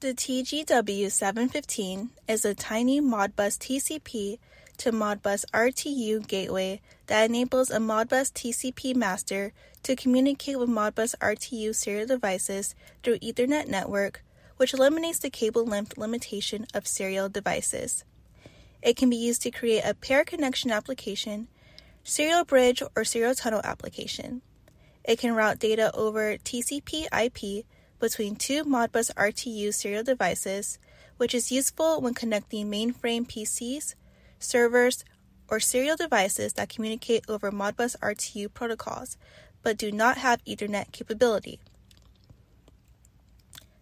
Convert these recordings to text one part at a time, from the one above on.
The TGW715 is a tiny Modbus TCP to Modbus RTU gateway that enables a Modbus TCP master to communicate with Modbus RTU serial devices through Ethernet network, which eliminates the cable length limitation of serial devices. It can be used to create a pair connection application, serial bridge, or serial tunnel application. It can route data over TCP IP between two Modbus RTU serial devices, which is useful when connecting mainframe PCs, servers, or serial devices that communicate over Modbus RTU protocols but do not have Ethernet capability.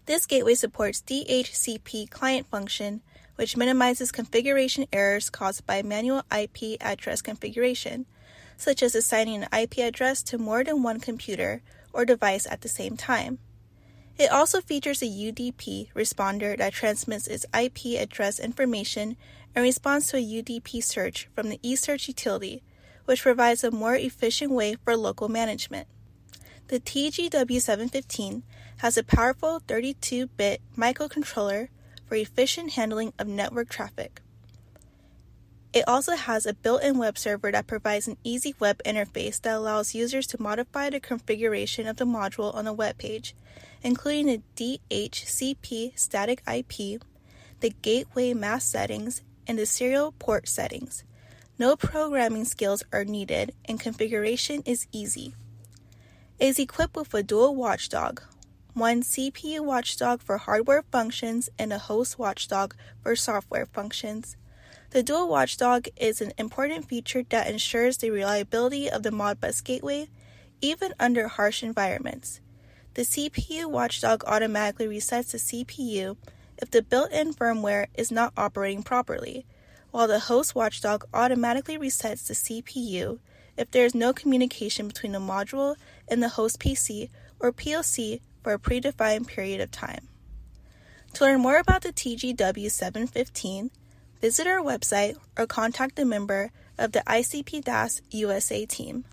This gateway supports DHCP client function, which minimizes configuration errors caused by manual IP address configuration, such as assigning an IP address to more than one computer or device at the same time. It also features a UDP responder that transmits its IP address information in response to a UDP search from the eSearch utility, which provides a more efficient way for local management. The TGW715 has a powerful 32 bit microcontroller for efficient handling of network traffic. It also has a built in web server that provides an easy web interface that allows users to modify the configuration of the module on a web page, including the DHCP static IP, the gateway mask settings, and the serial port settings. No programming skills are needed, and configuration is easy. It is equipped with a dual watchdog, one CPU watchdog for hardware functions and a host watchdog for software functions. The dual watchdog is an important feature that ensures the reliability of the Modbus gateway even under harsh environments. The CPU watchdog automatically resets the CPU if the built-in firmware is not operating properly, while the host watchdog automatically resets the CPU if there is no communication between the module and the host PC or PLC for a predefined period of time. To learn more about the TGW715, visit our website or contact a member of the ICP DAS USA team.